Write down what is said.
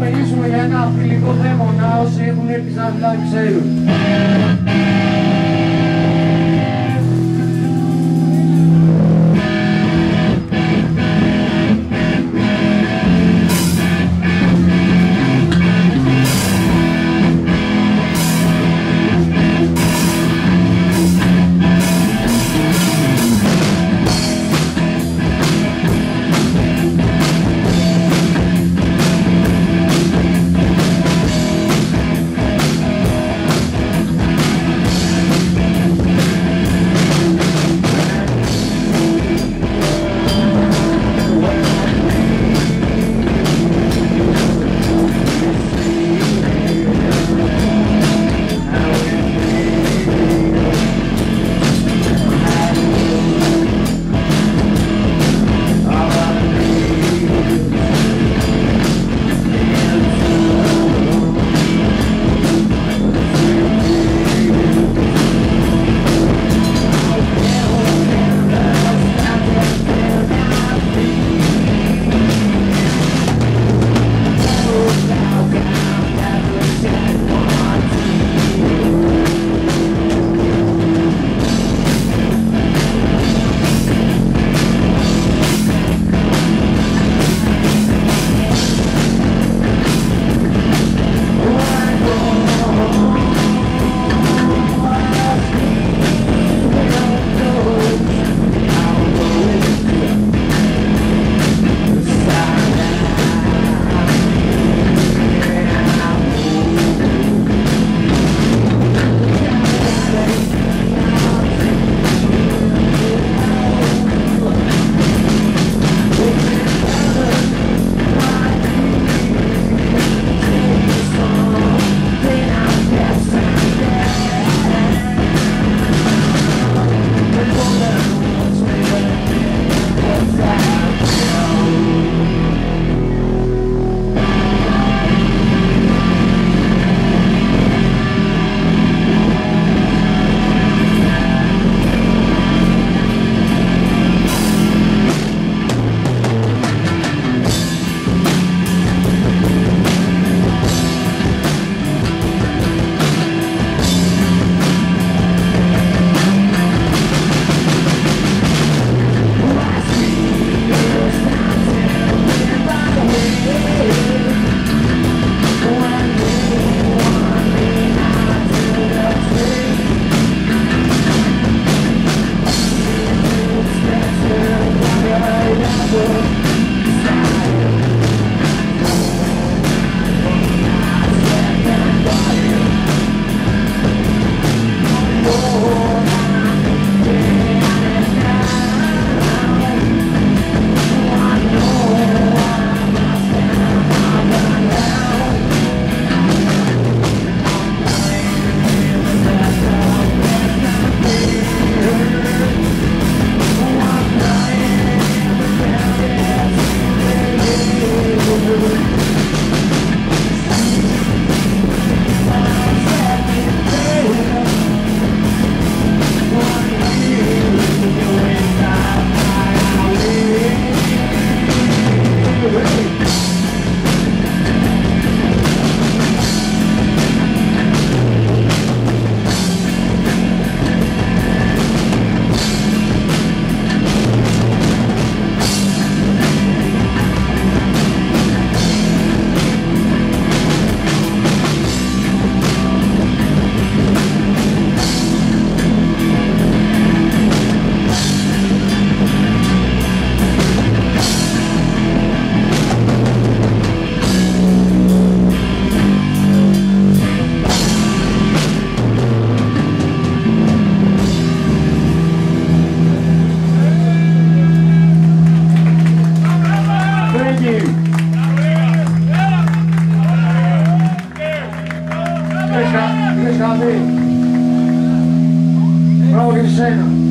μιλήσουμε για ένα φιλικό δαίμονα όσοι έχουν έρθει σαν να ξέρουν. fechado, fechado aí. Bravo, Glicena.